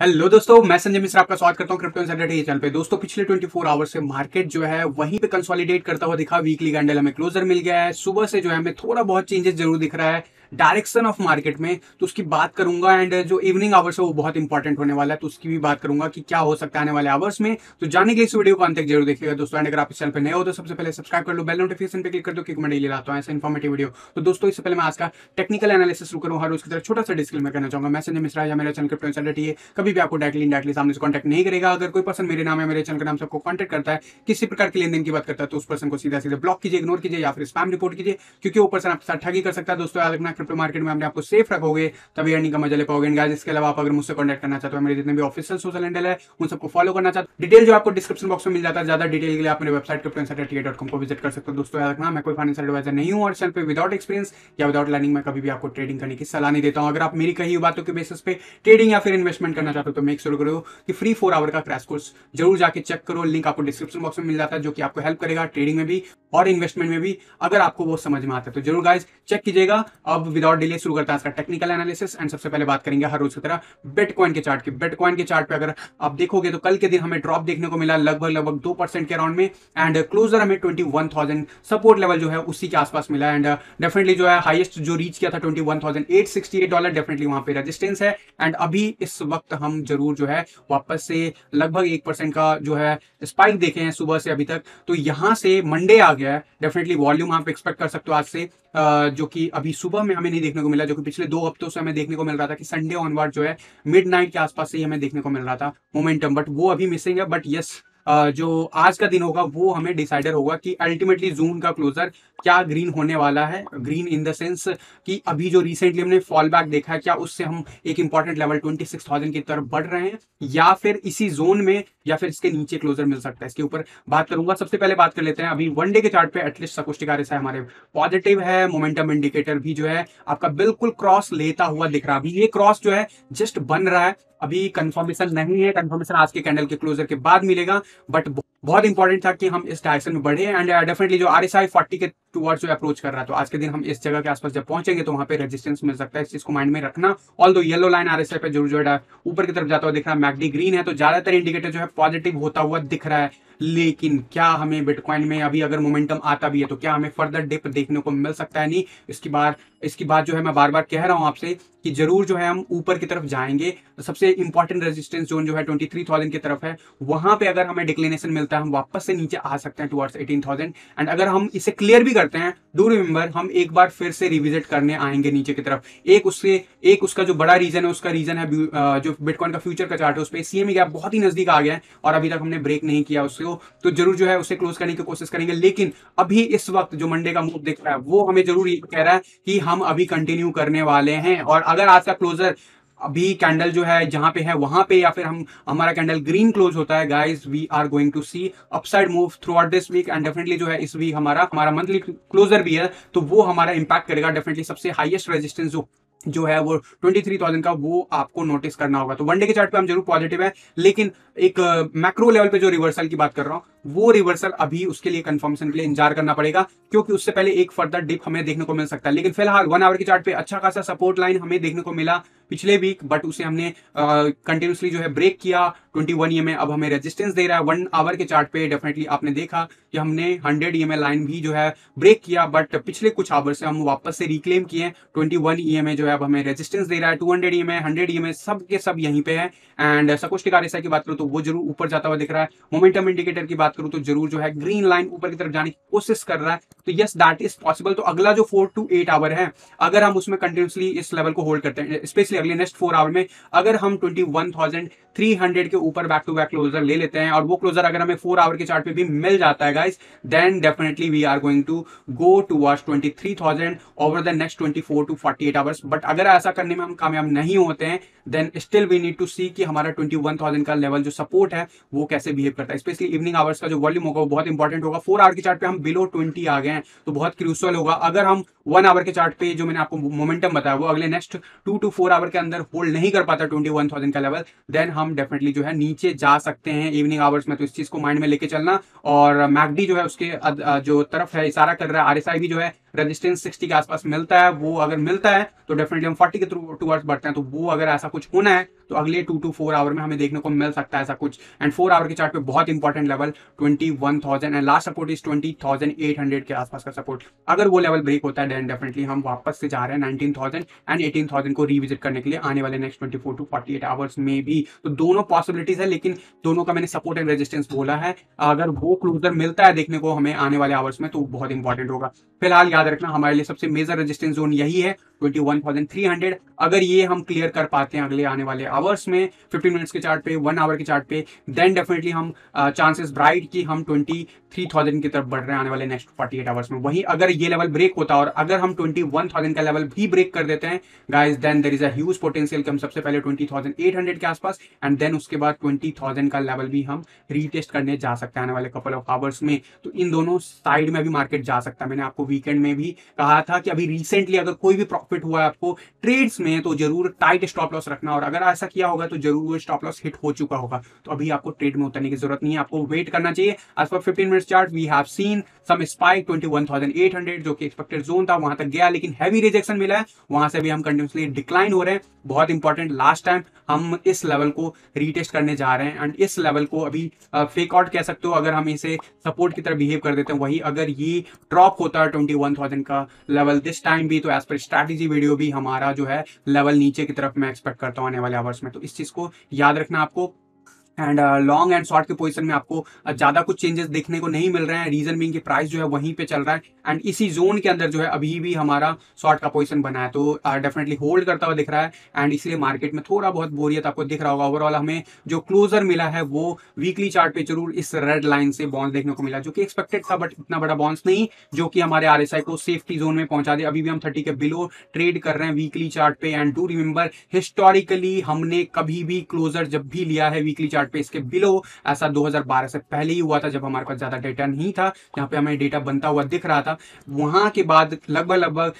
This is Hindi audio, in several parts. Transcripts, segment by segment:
हेलो दोस्तों, मैं संजय मिश्रा आपका स्वागत करता हूँ क्रिप्टो इंसाइडर चैनल पे। दोस्तों, पिछले 24 आवर्स से मार्केट जो है, वहीं पे कंसोलिडेट करता हुआ दिखा। वीकली कैंडल हमें क्लोजर मिल गया है। सुबह से जो है, हमें थोड़ा बहुत चेंजेस ज़रूर दिख रहा है। डायरेक्शन ऑफ़ मार्केट में तो उसकी बात करूँगा एंड जो इवनिंग आवर्स है वो बहुत इंपॉर्टेंट होने वाला है तो उसकी भी बात करूँगा कि क्या हो सकता है आने वाले आवर्स में। तो जाने के लिए इस वीडियो को अंत तक ज़रूर देखिएगा। दोस्तों एंड अगर आप इस चैनल पर नए हो तो सबसे पहले सब्सक्राइब कर लो बेल नोटिफिकेशन पर क्लिक कर दो, क्योंकि मैं डेली लाता हूँ ऐसा इन्फॉर्मेटिव वीडियो तो दोस्तों, इससे पहले मैं आज का टेक्निकल एनालिसिस शुरू करूँ हर उसकी तरह छोटा सा डिस्क्लेमर करना चाहूँगा। मैसेज मिश्रा, या मेरा चैनल क्रिप्टो है कभी भी आपको डायरेक्टली इंडायरेक्टली सामने से कॉन्टैक्ट नहीं करेगा। अगर कोई पर्सन मेरे नाम है मेरे चैनल का नाम सबको कॉन्टैक्ट करता है, किसी प्रकार की लेन देन की बात करता है तो उस पर्सन को सीधा सीधा ब्लॉक कीजिए इग्नोर कीजिए, या फिर स्पैम रिपोर्ट कीजिए, क्योंकि वो पर्सन आपके साथ ठगी कर सकता है। दोस्तों, याद क्रिप्टो मार्केट में अपने आपको सेफ़ रखोगे, तभी अर्निंग का मज़ा ले पाओगे। गाइस इसके अलावा आप अगर मुझसे कॉन्टैक्ट करना चाहते हो, मेरे जितने भी ऑफिशियल सोशल हैंडल है, उन सबको फॉलो करना चाहते डिटेल जो आपको डिस्क्रिप्शन बॉक्स में मिल जाता है, ज़्यादा डिटेल के लिए आप मेरे वेबसाइट क्रिप्टो डॉट कॉम को विज़िट कर सकते हो। दोस्तों, याद रखना, मैं कोई फाइनेंशियल एडवाइजर नहीं हूँ, और पे विदाउट एक्सपीरियंस या विदाउट लर्निंग में कभी भी आपको ट्रेडिंग करने की सलाह नहीं देता हूँ। अगर आप मेरी कही बातों के बेसिस पे ट्रेडिंग या फिर इन्वेस्टमेंट करना चाहते हो तो मेक श्योर करो कि फ्री फोर आवर का क्रैश कोर्स ज़रूर जाके चेक करो। लिंक आपको डिस्क्रिप्शन बॉक्स में मिल जाता है, जो कि आपको हेल्प करेगा ट्रेडिंग में भी और इन्वेस्टमेंट में भी, अगर आपको वो समझ में आता है। तो ज़रूर गाइज़ चेक कीजिएगा। अब विदाउट डिले शुरू करता है टेक्निकल एनालिसिस एंड सबसे पहले बात करेंगे हर रोज की तरह बिटकॉइन के चार्ट की। बिटकॉइन के चार्ट पे अगर आप देखोगे तो कल के दिन हमें ड्रॉप देखने को मिला लगभग लगभग दो परसेंट के अराउंड में एंड क्लोजर हमें twenty one thousand support level जो है उसी के आसपास मिला एंड डेफिनेटली जो है हाईएस्ट जो रीच किया था twenty one thousand eight sixty eight dollar definitely वहाँ पे रेजिस्टेंस है एंड अभी इस वक्त हम ज़रूर जो है वापस से लगभग एक परसेंट का जो है स्पाइक देखे हैं सुबह से अभी तक। तो यहाँ से मंडे आ गया है। डेफिनेटली वॉल्यूम आप एक्सपेक्ट कर सकते हो आज से जो कि अभी सुबह में हमें नहीं देखने को मिला, जो कि पिछले दो हफ्तों से हमें देखने को मिल रहा था कि संडे ऑनवर्ड जो है मिड नाइट के आसपास से ही हमें देखने को मिल रहा था मोमेंटम बट वो अभी मिसिंग है बट यस जो आज का दिन होगा, वो हमें डिसाइडर होगा कि अल्टीमेटली जून का क्लोजर क्या ग्रीन होने वाला है। ग्रीन इन द सेंस कि अभी जो रिसेंटली हमने फॉल बैक देखा है, क्या उससे हम एक important level twenty six thousand की तरफ़ बढ़ रहे हैं? या फिर इसी जोन में, या फिर इसके नीचे क्लोजर मिल सकता है? इसके ऊपर बात करूँगा। सबसे पहले बात कर लेते हैं। अभी वन डे के चार्ट पे एटलीस्ट सकुष्टिक आर हमारे पॉजिटिव है मोमेंटम इंडिकेटर भी जो है, आपका बिल्कुल क्रॉस लेता हुआ दिख रहा है। अभी ये क्रॉस जो है जस्ट बन रहा है। अभी कंफर्मेशन नहीं है। कंफर्मेशन आज के कैंडल के क्लोजर के बाद मिलेगा। बट बहुत इंपॉर्टेंट था कि हम इस डायरेक्शन में बढ़े एंड डेफिनेटली uh, जो आर एस आई फोर्टी के टूवर्ड्स जो अप्रोच कर रहा है तो आज के दिन हम इस जगह के आसपास जब पहुँचेंगे तो वहाँ पे रेजिस्टेंस मिल सकता है। इस चीज़ को माइंड में रखना। ऑल दो yellow line R S I पर ज़रूर जो है ऊपर की तरफ़ जाता हुआ दिख रहा है मैगडी ग्रीन है तो ज़्यादातर इंडिकेटर जो है पॉजिटिव होता हुआ दिख रहा है। लेकिन क्या हमें बिटकॉइन में अभी अगर मोमेंटम आता भी है तो क्या हमें फर्दर डिप देखने को मिल सकता है? नहीं, इसकी बार इसकी बात जो है मैं बार बार कह रहा हूँ आपसे कि ज़रूर जो है हम ऊपर की तरफ़ जाएँगे। सबसे इंपॉर्टेंट रेजिस्टेंस जोन जो है ट्वेंटी थ्री थाउज़ेंड की तरफ़ है। वहाँ पे अगर हमें डिक्लेनेशन मिलता है, हम वापस से नीचे आ सकते हैं टुवर्ड्स एटीन थाउज़ेंड एंड अगर हम इसे क्लियर भी करते हैं डू रिमेंबर हम एक बार फिर से रिविजिट करने आएँगे नीचे की तरफ़। एक उससे, एक उसका जो बड़ा रीजन है, उसका रीजन है जो बिटकॉइन का फ्यूचर का चार्ट है, उस पर सीएमई गैप बहुत ही नज़दीक आ गया है और अभी तक हमने ब्रेक नहीं किया उसको। तो ज़रूर जो है उसे क्लोज करने की कोशिश करेंगे। लेकिन अभी इस वक्त जो मंडे का मूव दिख रहा है, वो हमें ज़रूर ये कह रहा है कि हम अभी कंटिन्यू करने वाले हैं। और अगर आज का क्लोजर अभी कैंडल जो है जहाँ पे है, वहाँ पे या फिर हम, हमारा कैंडल ग्रीन क्लोज होता है guys we are going to see upside move throughout this week and definitely जो है इस वीक हमारा हमारा मंथली क्लोजर भी है तो वो हमारा इंपैक्ट करेगा। डेफिनेटली सबसे हाईएस्ट रेजिस्टेंस जो जो है वो ट्वेंटी थ्री थाउज़ेंड का वो आपको नोटिस करना होगा। तो वनडे के चार्ट पे हम ज़रूर पॉजिटिव है, लेकिन एक मैक्रो लेवल पे जो रिवर्सल की बात कर रहा हूँ, वो रिवर्सल अभी उसके लिए कंफर्मेशन के लिए इंतज़ार करना पड़ेगा, क्योंकि उससे पहले एक फर्दर डिप हमें देखने को मिल सकता है। लेकिन फ़िलहाल वन आवर के चार्ट पे अच्छा खासा सपोर्ट लाइन हमें देखने को मिला पिछले वीक बट उसे हमने कंटिन्यूसली जो है ब्रेक किया। 21 वन e अब हमें रेजिस्टेंस दे रहा है। वन आवर के चार्ट पे डेफिनेटली आपने देखा कि हमने 100 ईएमए लाइन भी जो है ब्रेक किया बट पिछले कुछ आवर से हम वापस से रिक्लेम किए 21 वन ई जो है अब हमें रेजिस्टेंस दे रहा है। 200 hundred E M hundred E सब के सब यहीं पे है। एंड सकोष्टिक आर की बात करूँ तो वो ज़रूर ऊपर जाता हुआ दिख रहा है। मोमेंटम इंडिकेटर की बात करूँ तो ज़रूर जो है है ग्रीन लाइन ऊपर की तरफ़ जाने की कोशिश कर रहा है। तो यस दैट इज़ पॉसिबल तो अगला जो फोर टू एट आवर है, अगर हम उसमें कंटिन्यूसली इस लेवल को होल्ड करते हैं स्पेशली अगले नेक्स्ट फोर आवर में अगर हम twenty one thousand three hundred के ऊपर बैक टू बैक क्लोजर ले लेते हैं और वो क्लोजर अगर हमें फोर आवर के चार्ट पे भी मिल जाता है guys then definitely we are going to go to watch twenty three thousand over the next twenty four to forty eight hours but अगर ऐसा करने में हम कामयाब नहीं होते हैं then still we need to see कि हमारा ट्वेंटी वन थाउज़ेंड का लेवल जो सपोर्ट है, वो कैसे बिहेव करता है। स्पेशली इवनिंग आवर्स का जो वॉल्यूम होगा, वो बहुत इंपॉर्टेंट होगा। फोर आवर के चार्ट पे हम बिलो ट्वेंटी आ गए हैं तो बहुत क्रूसल होगा। अगर हम वन आवर के चार्ट पे जो मैंने आपको मोमेंटम बताया, वो अगले next to two four hour के अंदर होल्ड नहीं कर पाता ट्वेंटी वन थाउज़ेंड का लेवल देन हम डेफिनेटली जो है नीचे जा सकते हैं इवनिंग आवर्स में तो इस चीज़ को माइंड में लेके चलना। और मैगडी जो है उसके जो तरफ़ है, इशारा कर रहा है आरएसआई भी जो है रेजिस्टेंस 60 के आसपास मिलता है, वो अगर मिलता है तो डेफिनेटली हम 40 के थ्रू टूवर्ड्स बढ़ते हैं। तो वो अगर ऐसा कुछ होना है तो अगले टू टू फोर आवर में हमें देखने को मिल सकता है ऐसा कुछ। एंड फोर आवर के चार्ट पे बहुत important level twenty one thousand and last support is twenty thousand eight hundred के आसपास का सपोर्ट अगर वो लेवल ब्रेक होता है देन डेफिनेटली हम वापस से जा रहे हैं nineteen thousand and eighteen thousand को रिविजिट करने के लिए आने वाले next twenty four to forty eight hours में भी। तो दोनों पॉसिबिलिटीज है, लेकिन दोनों का मैंने सपोर्ट एंड रेजिस्टेंस बोला है। अगर वो क्लोजर मिलता है देखने को हमें आने वाले आवर्स में तो बहुत इंपॉर्टेंट होगा। फ़िलहाल याद रखना हमारे लिए सबसे मेजर रेजिस्टेंस जोन यही है 21,300 अगर ये हम क्लियर कर पाते हैं अगले आने वाले आवर्स में 15 मिनट्स के चार्ट पे वन आवर के चार्ट पे देन डेफिनेटली हम चांसेस ब्राइट की हम 23,000 की तरफ़ बढ़ रहे हैं आने वाले नेक्स्ट 48 आवर्स में। वही अगर ये लेवल ब्रेक होता और अगर हम 21,000 का लेवल भी ब्रेक कर देते हैं guys then there is a potential कि हम सबसे पहले 20,800 के आसपास एंड देन उसके बाद 20,000 का लेवल भी हम रीटेस्ट करने जा सकते हैं आने वाले कपल ऑफ़ आवर्स में। तो इन दोनों साइड में भी मार्केट जा सकता है। मैंने आपको वीकेंड में भी कहा था कि अभी रिसेंटली अगर कोई भी प्रॉफिट हुआ है आपको ट्रेड्स में तो ज़रूर टाइट स्टॉप लॉस रखना। और अगर ऐसा किया होगा तो ज़रूर वो स्टॉप लॉस हिट हो चुका होगा। तो अभी आपको ट्रेड में उतरने की ज़रूरत नहीं है। आपको वेट करना चाहिए। As per fifteen minute chart we have seen some spike 21,800 जो कि एक्सपेक्टेड जोन था वहाँ तक गया। लेकिन हैवी रिजेक्शन मिला है। वहाँ से भी हम कंटिन्यूसली डिक्लाइन हो रहे हैं। बहुत इंपॉर्टेंट लास्ट टाइम हम इस लेवल को रीटेस्ट करने जा रहे हैं। एंड इस लेवल को अभी फेक आउट कह सकते हो। अगर हम इसे सपोर्ट की तरह बिहेव कर देते हैं वही अगर ये ड्रॉप होता है ट्वेंटी वन थाउज़ेंड का लेवल दिस टाइम भी तो एज पर स्ट्रैटेजी वीडियो भी हमारा जो है लेवल नीचे की तरफ़ मैं एक्सपेक्ट करता हूँ आने वाले आवर्स में। तो इस चीज़ को याद रखना आपको। एंड लॉन्ग एंड शॉर्ट के पोजीशन में आपको uh, ज़्यादा कुछ चेंजेस देखने को नहीं मिल रहे हैं। रीजन बीइंग की प्राइस जो है वहीं पे चल रहा है। एंड इसी जोन के अंदर जो है अभी भी हमारा शॉर्ट का पोजीशन बना है। तो डेफिनेटली uh, होल्ड करता हुआ दिख रहा है। एंड इसलिए मार्केट में थोड़ा बहुत बोरियत आपको दिख रहा होगा। ओवरऑल हमें जो क्लोजर मिला है वो वीकली चार्ट पे ज़रूर इस रेड लाइन से बॉन्स देखने को मिला जो कि एक्सपेक्टेड था बट इतना बड़ा बॉन्स नहीं जो कि हमारे आरएसआई को सेफ्टी जोन में पहुँचा दे। अभी भी हम थर्टी के बिलो ट्रेड कर रहे हैं वीकली चार्ट पे। एंड टू रिमेंबर हिस्टोरिकली हमने कभी भी क्लोजर जब भी लिया है वीकली चार्ट पे इसके बिलो, ऐसा 2012 से पहले ही हुआ था जब हमारे पास ज़्यादा डेटा नहीं था यहाँ पे हमें डेटा बनता हुआ दिख रहा था। वहाँ के बाद लगभग लगभग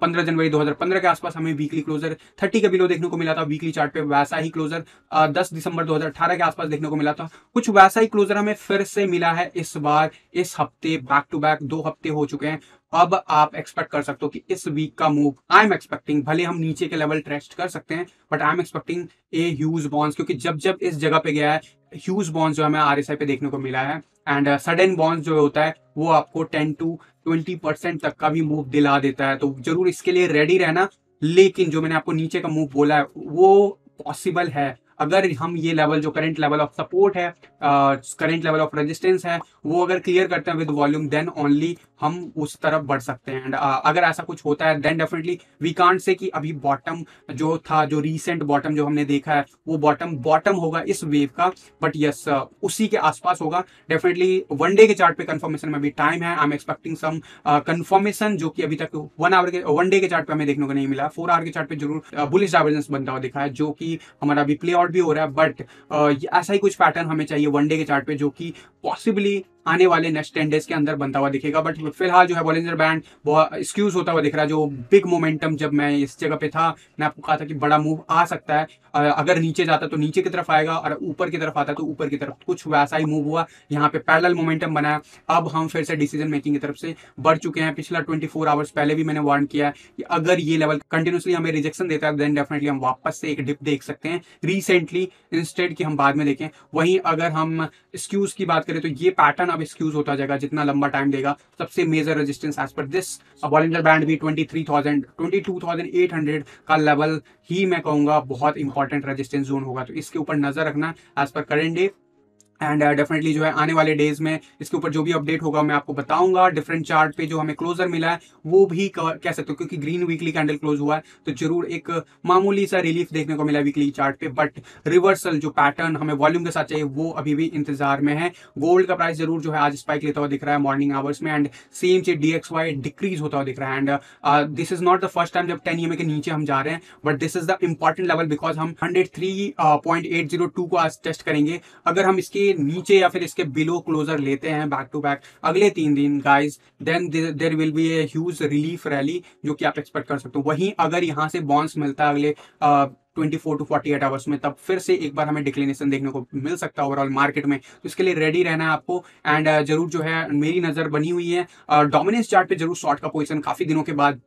पंद्रह जनवरी 2015 के आसपास हमें वीकली क्लोजर 30 का बिलो देखने को मिला था वीकली चार्ट पे वैसा ही क्लोजर दस दिसंबर 2018 के आसपास देखने को मिला था। कुछ वैसा ही क्लोजर हमें फिर से मिला है इस बार, इस हफ़्ते बैक टू बैक दो हफ़्ते हो चुके हैं। अब आप एक्सपेक्ट कर सकते हो कि इस वीक का मूव आई एम एक्सपेक्टिंग भले हम नीचे के लेवल टेस्ट कर सकते हैं but I am expecting a huge bounce क्योंकि जब जब इस जगह पे गया है ह्यूज बॉन्स जो हमें आरएसआई पे देखने को मिला है एंड सडन बॉन्स जो होता है, वो आपको टेन टू ट्वेंटी परसेंट तक का भी मूव दिला देता है। तो ज़रूर इसके लिए रेडी रहना, लेकिन जो मैंने आपको नीचे का मूव बोला है, वो पॉसिबल है। अगर हम ये लेवल जो करंट लेवल ऑफ़ सपोर्ट है करंट लेवल ऑफ़ रेजिस्टेंस है वो अगर क्लियर करते हैं विद वॉल्यूम देन ओनली हम उस तरफ़ बढ़ सकते हैं। एंड अगर ऐसा कुछ होता है then definitely we can't say कि अभी बॉटम जो था जो रीसेंट बॉटम जो हमने देखा है वो बॉटम बॉटम होगा इस वेव का। बट यस uh, उसी के आसपास होगा। डेफिनेटली वन डे के चार्ट पे कंफर्मेशन में भी टाइम है। I am expecting some confirmation जो कि अभी तक वन आवर के वन डे के चार्ट पे हमें देखने को नहीं मिला। फोर आवर के चार्ट पे ज़रूर बुलिस डाइवर्जेंस बनता हुआ दिखा है जो कि हमारा अभी प्ले आउट भी हो रहा है बट uh, ऐसा ही कुछ पैटर्न हमें चाहिए वनडे के चार्ट पे जो कि पॉसिबली आने वाले नेक्स्ट टेन डेज़ के अंदर बनता हुआ दिखेगा। बट फ़िलहाल जो है बॉलिंजर बैंड बहुत एक्सक्यूज होता हुआ दिख रहा है, जो बिग मोमेंटम जब मैं इस जगह पे था, मैं आपको कहा था कि बड़ा मूव आ सकता है। अगर नीचे जाता तो नीचे की तरफ़ आएगा और ऊपर की तरफ़ आता तो ऊपर की तरफ़। कुछ वैसा ही मूव हुआ, यहाँ पे पैरल मोमेंटम बनाया अब हम फिर से डिसीज़न मेकिंग की तरफ़ से बढ़ चुके हैं। पिछला ट्वेंटी फोर आवर्स पहले भी मैंने वार्न किया कि अगर ये लेवल कंटिन्यूसली हमें रिजेक्शन देता है देन डेफिनेटली हम वापस से एक डिप देख सकते हैं। रिसेंटली इंस्टेड की हम बाद में देखें, वहीं अगर हम एक्सक्यूज की बात करें तो ये पैटर्न अब एक्सक्यूज होता जाएगा, जितना लंबा टाइम देगा। सबसे major resistance as per this Bollinger band भी twenty three thousand twenty two thousand eight hundred का लेवल ही मैं कहूँगा बहुत इंपॉर्टेंट रजिस्टेंस जोन होगा। तो इसके ऊपर नज़र रखना as per current day and definitely uh, जो है आने वाले डेज़ में इसके ऊपर जो भी अपडेट होगा मैं आपको बताऊँगा। डिफरेंट चार्ट पे जो हमें क्लोजर मिला है वो भी कह सकते हो क्योंकि ग्रीन वीकली कैंडल क्लोज हुआ है तो ज़रूर एक मामूली सा रिलीफ देखने को मिला वीकली चार्ट पे। बट रिवर्सल जो पैटर्न हमें वॉल्यूम के साथ चाहिए वो अभी भी इंतज़ार में है। गोल्ड का प्राइस ज़रूर जो है आज स्पाइक लेता हुआ दिख रहा है मॉर्निंग आवर्स में एंड सेम चीज़ डी डिक्रीज होता हुआ दिख रहा है। And this is not the first time जब टेन ईएमए के नीचे हम जा रहे हैं but this is the important level because हम हंड्रेड टू को आज टेस्ट करेंगे। अगर हम इसके नीचे या फिर इसके बिलो क्लोजर लेते हैं बैक टू बैक अगले तीन दिन guys then there will be a huge relief rally जो कि आप एक्सपेक्ट कर सकते हो। वहीं अगर यहाँ से बॉन्स मिलता है अगले twenty four to forty eight hours में, तब फिर से एक बार हमें डिक्लेनेशन देखने को मिल सकता है ओवरऑल मार्केट में। तो इसके लिए रेडी रहना है आपको एंड ज़रूर जो है मेरी नज़र बनी हुई है। डोमिनेंस चार्ट पे ज़रूर शॉर्ट का पोजिशन काफ़ी दिनों के बाद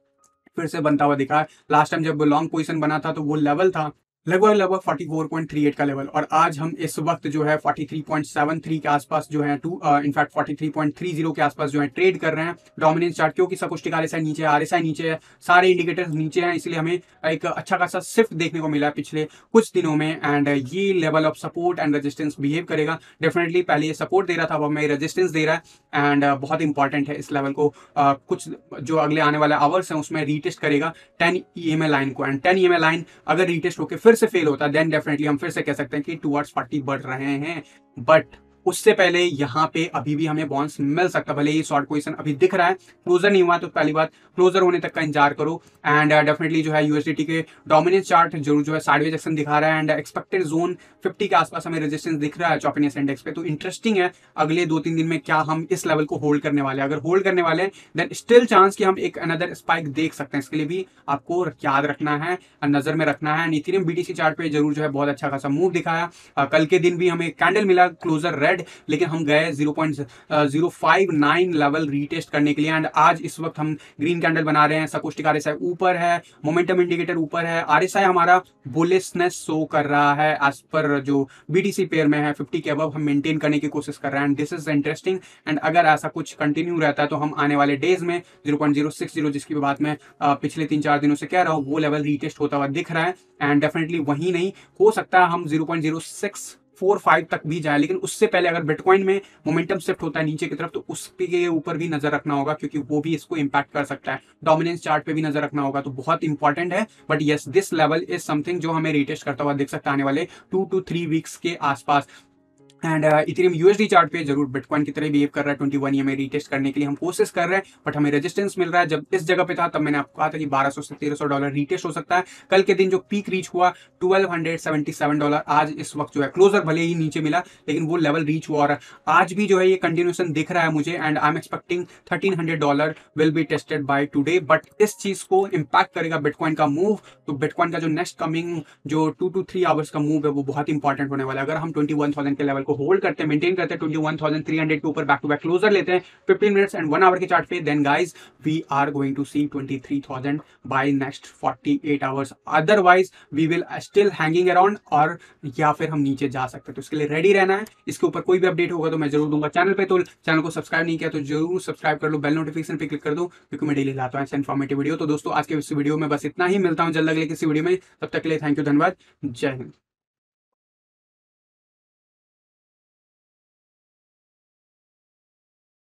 फिर से बनता हुआ दिखा लास्ट टाइम जब लॉन्ग पोजिशन बना था तो वो लेवल था। लगभग लगभग 44.38 का लेवल और आज हम इस वक्त जो है 43.73 के आसपास जो है टू इनफैक्ट 43.30 के आसपास जो है ट्रेड कर रहे हैं। डोमिनेंस चार्ट क्योंकि सब कुछ आर नीचे आर एस नीचे है सारे इंडिकेटर्स नीचे हैं इसलिए हमें एक अच्छा खासा शिफ्ट देखने को मिला है पिछले कुछ दिनों में एंड ये level of support and resistance behave करेगा। डेफिनेटली पहले ये सपोर्ट दे रहा था अब हमें रजिस्टेंस दे रहा है एंड बहुत इंपॉर्टेंट है इस लेवल को uh, कुछ जो अगले आने वाले आवर्स हैं उसमें रीटेस्ट करेगा टेन ई एम लाइन को। And ten E M line अगर रीटेस्ट होकर फिर से फेल होता है देन डेफिनेटली हम फिर से कह सकते हैं कि टूवर्ड्स फोर्टी बढ़ रहे हैं बट उससे पहले यहाँ पे अभी भी हमें बॉन्स मिल सकता भले ये शॉर्ट पोजिशन अभी दिख रहा है। क्लोजर नहीं हुआ तो पहली बात क्लोजर होने तक का इंतज़ार करो। एंड डेफिनेटली uh, जो है यूएसडीटी के डोमिनेंस चार्ट ज़रूर जो है साइडवेज एक्शन दिखा रहा है। एंड एक्सपेक्टेड जोन 50 के आसपास हमें रेजिस्टेंस दिख रहा है चौपिनियस इंडेक्स पे। तो इंटरेस्टिंग है अगले दो तीन दिन में क्या हम इस लेवल को होल्ड करने वाले अगर होल्ड करने वाले हैं देन स्टिल चांस कि हम एक अनदर स्पाइक देख सकते हैं। इसके लिए भी आपको याद रखना है नज़र में रखना है। नीथिरियम बीटीसी चार्ट पे ज़रूर जो है बहुत अच्छा खासा मूव दिखाया। Uh, कल के दिन भी हमें कैंडल मिला क्लोजर रेड लेकिन हम गए zero point zero five nine level retest करने के लिए एंड आज इस वक्त हम ग्रीन कैंडल बना रहे हैं सकोस्टिक आर ऊपर है मोमेंटम इंडिकेटर ऊपर है आर हमारा बुलिसनेस शो कर रहा है एज पर जो बीटीसी पेयर में है फिफ्टी के अब हम मेंटेन करने की कोशिश कर रहे हैं दिस इज़ इंटरेस्टिंग एंड अगर ऐसा कुछ कंटिन्यू रहता है तो हम आने वाले डेज़ में zero point zero six zero जिसकी बात में पिछले तीन चार दिनों से कह रहा हूँ, वो लेवल रीटेस्ट होता हुआ दिख रहा है एंड डेफिनेटली वही नहीं, हो सकता है हम zero point zero six four five तक भी जाए, लेकिन उससे पहले अगर बिटकॉइन में मोमेंटम शिफ्ट होता है नीचे की तरफ़ तो उसके ऊपर भी नज़र रखना होगा, क्योंकि वो भी इसको इंपैक्ट कर सकता है। डोमिनेंस चार्ट पे भी नज़र रखना होगा तो बहुत इंपॉर्टेंट है। But yes this level is something जो हमें रिटेस्ट करता हुआ देख सकता है आने वाले टू टू थ्री वीक्स के आसपास। एंड इथेरियम यूएसडी चार्ट पे ज़रूर बिटकॉइन की तरह बिहेव कर रहा है। ट्वेंटी वन में रीटेस्ट करने के लिए हम कोशिश कर रहे हैं बट हमें रेजिस्टेंस मिल रहा है। जब इस जगह पे था, तब मैंने आपको कहा था कि 1200 से 1300 डॉलर रीटेस्ट हो सकता है। कल के दिन जो पीक रीच हुआ 1277 डॉलर आज इस वक्त जो है क्लोजर भले ही नीचे मिला, लेकिन वो लेवल रीच हुआ और आज भी जो है ये कंटिन्यूशन दिख रहा है मुझे। And I am expecting thirteen dollar will be tested by today but इस चीज़ को इम्पैक्ट करेगा बिटकॉइन का मूव तो बिटकॉइन का जो नेक्स्ट कमिंग जो टू टू थ्री आवर्स का मूव है, वो बहुत इंपॉर्टेंट होने वाला है। अगर हम ट्वेंटी के लेवल को होल्ड करते हैं मेंटेन करते हैं twenty one thousand three hundred के ऊपर बैक टू बैक क्लोजर लेते हैं fifteen minutes and one hour के चार्ट पे then guys we are going to see twenty three thousand by next forty eight hours otherwise we will still hanging around और या फिर हम नीचे जा सकते हैं। तो इसके लिए रेडी रहना है। इसके ऊपर कोई भी अपडेट होगा तो मैं ज़रूर दूँगा चैनल पे। तो चैनल को सब्सक्राइब नहीं किया तो ज़रूर सब्सक्राइब कर लो। बेल नोटिफिकेशन पे क्लिक कर दो, क्योंकि मैं डेली लाता हूँ इन्फॉर्मेटिव वीडियो तो दोस्तों, आज के इस वीडियो में बस इतना ही। मिलता हूँ जल्द अगले किसी वीडियो में। तब तक के लिए थैंक यू धन्यवाद। जय हिंद।